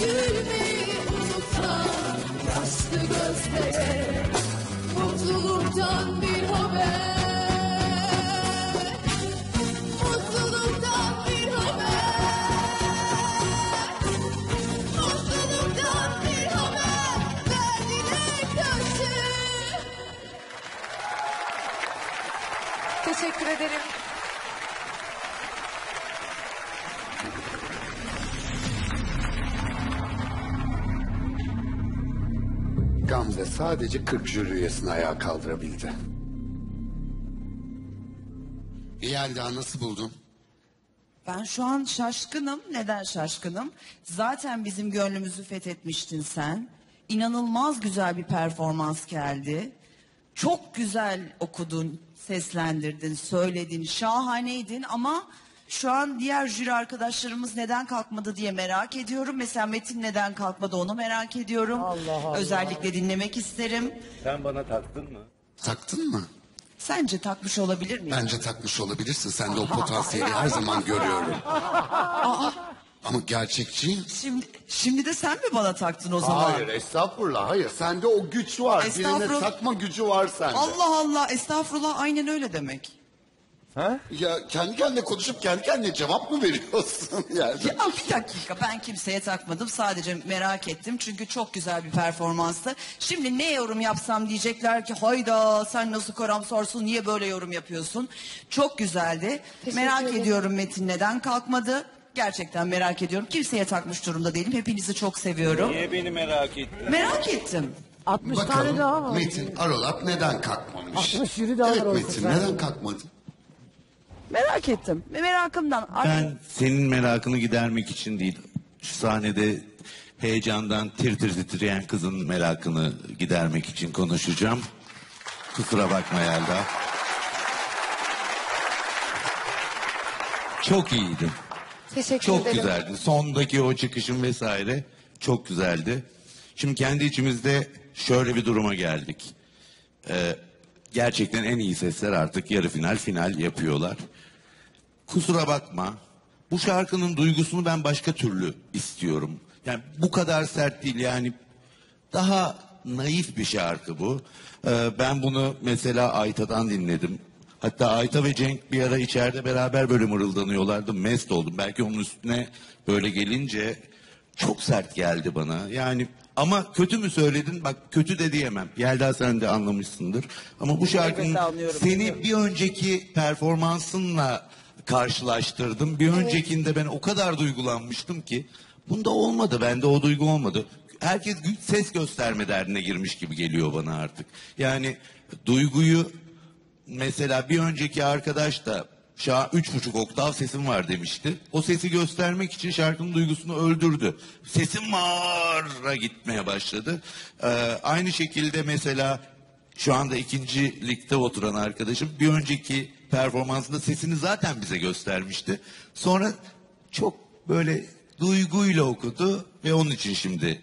Gülmeyi unutan yaşlı gözlere Mutluluktan bir haber. Mutluluktan bir Gamze sadece 40 jüri üyesini ayağa kaldırabildi. Yelda nasıl buldun? Ben şu an şaşkınım. Neden şaşkınım? Zaten bizim gönlümüzü fethetmiştin sen. İnanılmaz güzel bir performans geldi. Çok güzel okudun, seslendirdin, söyledin, şahaneydin ama şu an diğer jüri arkadaşlarımız neden kalkmadı diye merak ediyorum. Mesela Metin neden kalkmadı onu merak ediyorum. Özellikle dinlemek isterim. Sen bana taktın mı? Taktın mı? Sence takmış olabilir miyim? Bence takmış olabilirsin. Sende o potansiyeli her zaman görüyorum. Ama gerçekçi. Şimdi, şimdi de sen mi bana taktın o zaman? Hayır estağfurullah hayır. Sende o güç var. Birine Estağfurullah. takma gücü var sende. Allah Allah estağfurullah aynen öyle demek. Ya kendi kendine konuşup kendi kendine cevap mı veriyorsun yani? Ya bir dakika ben kimseye takmadım sadece merak ettim çünkü çok güzel bir performanstı. Şimdi ne yorum yapsam diyecekler ki hayda sen nasıl karamsarsın niye böyle yorum yapıyorsun. Çok güzeldi. merak ediyorum Metin neden kalkmadı. Gerçekten merak ediyorum. Kimseye takmış durumda değilim. Hepinizi çok seviyorum. Niye beni merak ettin? Merak ettim. 60 tane Bakalım daha var. Metin Arolap neden kalkmamış? 60 jüri daha evet var oysa Metin neden kalkmadı? Merak ettim. Ve Merakımdan. Ben senin merakını gidermek için değil, şu sahnede heyecandan tir tir titreyen kızın merakını gidermek için konuşacağım. Kusura bakma Yelda. Çok iyiydi. Teşekkür Çok ederim. güzeldi. Sondaki o çıkışın vesaire çok güzeldi. Şimdi kendi içimizde şöyle bir duruma geldik. Ee, gerçekten en iyi sesler artık yarı final final yapıyorlar. Kusura bakma. Bu şarkının duygusunu ben başka türlü istiyorum. Yani bu kadar sert değil yani daha naif bir şarkı bu. Ee, ben bunu mesela Ayta'dan dinledim. Hatta Ayta ve Cenk bir ara içeride beraber böyle mırıldanıyorlardı. Mest oldum. Belki onun üstüne böyle gelince çok sert geldi bana. Yani ama kötü mü söyledin? Bak kötü de diyemem. Yelda sen de anlamışsındır. Ama bu şarkının anlıyorum, seni bir önceki performansınla karşılaştırdım. Bir öncekinde ben o kadar duygulanmıştım ki bunda olmadı. Bende o duygu olmadı. Herkes ses gösterme derdine girmiş gibi geliyor bana artık. Yani duyguyu mesela bir önceki arkadaş da şa üç buçuk oktav sesim var demişti. O sesi göstermek için şarkının duygusunu öldürdü. Sesim var'a gitmeye başladı. Ee, aynı şekilde mesela şu anda ikinci ligde oturan arkadaşım bir önceki performansında sesini zaten bize göstermişti. Sonra çok böyle duyguyla okudu ve onun için şimdi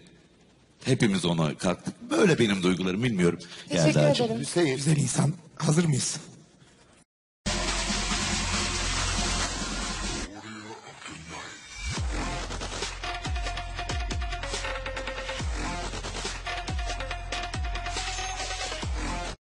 hepimiz ona kalktık. Böyle benim duygularım bilmiyorum. Teşekkür Yelda'cığım. ederim. Hüseyin Güzel insan. Hazır mıyız?